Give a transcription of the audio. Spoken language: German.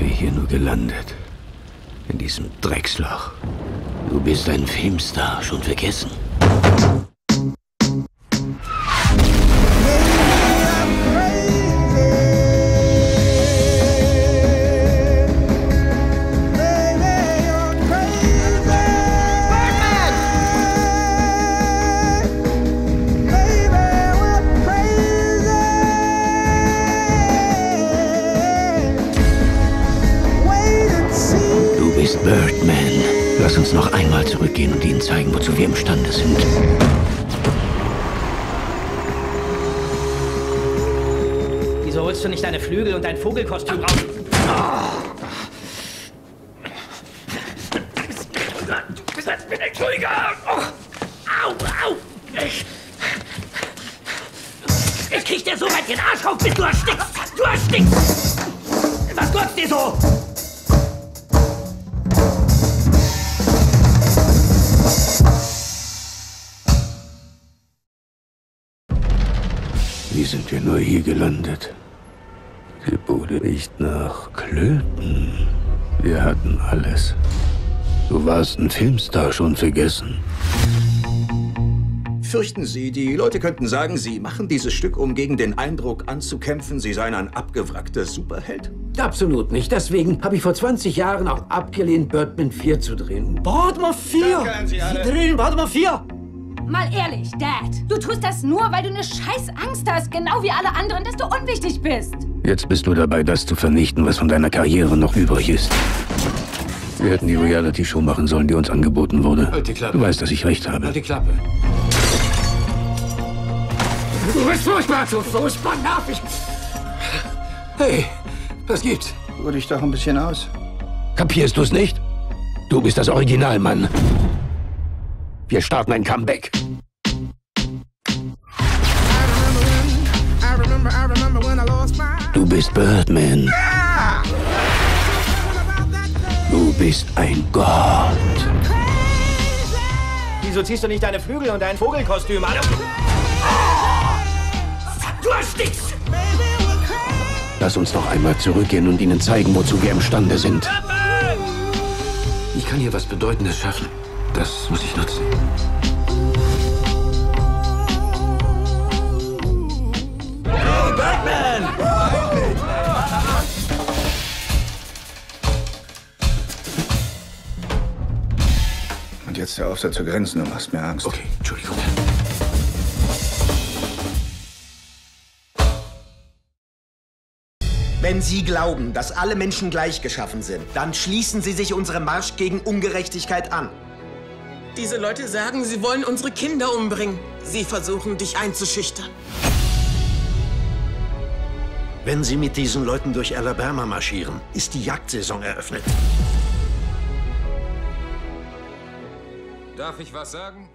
wir hier nur gelandet? In diesem Drecksloch. Du bist ein Filmstar, schon vergessen. Birdman. Lass uns noch einmal zurückgehen und ihnen zeigen, wozu wir imstande sind. Wieso holst du nicht deine Flügel und dein Vogelkostüm raus? Entschuldige! Au, au! Ich, ich krieg dir so weit den Arsch auf, bis du erstickst! Du erstickst! Was glotzt dir so? Wie sind wir nur hier gelandet? Die Bude riecht nach Klöten. Wir hatten alles. Du warst ein Filmstar, schon vergessen. Fürchten Sie, die Leute könnten sagen, Sie machen dieses Stück, um gegen den Eindruck anzukämpfen, Sie seien ein abgewrackter Superheld? Absolut nicht. Deswegen habe ich vor 20 Jahren auch abgelehnt, Birdman 4 zu drehen. Badman 4! Sie drehen Badman 4! Mal ehrlich, Dad. Du tust das nur, weil du eine scheiß Angst hast, genau wie alle anderen, dass du unwichtig bist. Jetzt bist du dabei, das zu vernichten, was von deiner Karriere noch übrig ist. Wir hätten die Reality-Show machen sollen, die uns angeboten wurde. Halt die Klappe. Du weißt, dass ich recht habe. Halt die Klappe. Du bist furchtbar, so furchtbar nervig. Hey, was gibt's? Ruh dich doch ein bisschen aus. Kapierst du es nicht? Du bist das Original, Mann. Wir starten ein Comeback. Du bist Birdman. Du bist ein Gott. Wieso ziehst du nicht deine Flügel und dein Vogelkostüm an? Du erstickst! Lass uns noch einmal zurückgehen und ihnen zeigen, wozu wir imstande sind. Ich kann hier was Bedeutendes schaffen. Das muss ich nutzen. Und jetzt der Aufsatz zu Grenzen, du machst mir Angst. Okay, Entschuldigung. Wenn Sie glauben, dass alle Menschen gleich geschaffen sind, dann schließen Sie sich unserem Marsch gegen Ungerechtigkeit an. Diese Leute sagen, sie wollen unsere Kinder umbringen. Sie versuchen, dich einzuschüchtern. Wenn Sie mit diesen Leuten durch Alabama marschieren, ist die Jagdsaison eröffnet. Darf ich was sagen?